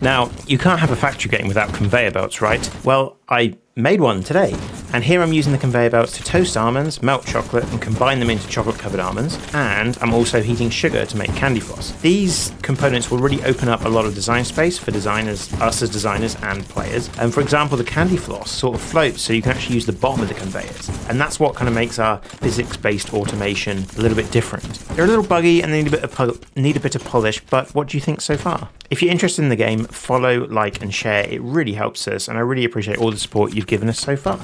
Now, you can't have a factory game without conveyor belts, right? Well, I made one today. And here I'm using the conveyor belts to toast almonds, melt chocolate, and combine them into chocolate covered almonds. And I'm also heating sugar to make candy floss. These components will really open up a lot of design space for designers, us as designers and players. And for example, the candy floss sort of floats so you can actually use the bottom of the conveyors. And that's what kind of makes our physics based automation a little bit different. They're a little buggy and they need a bit of need a bit of polish, but what do you think so far? If you're interested in the game, follow, like, and share. It really helps us, and I really appreciate all the support you've given us so far.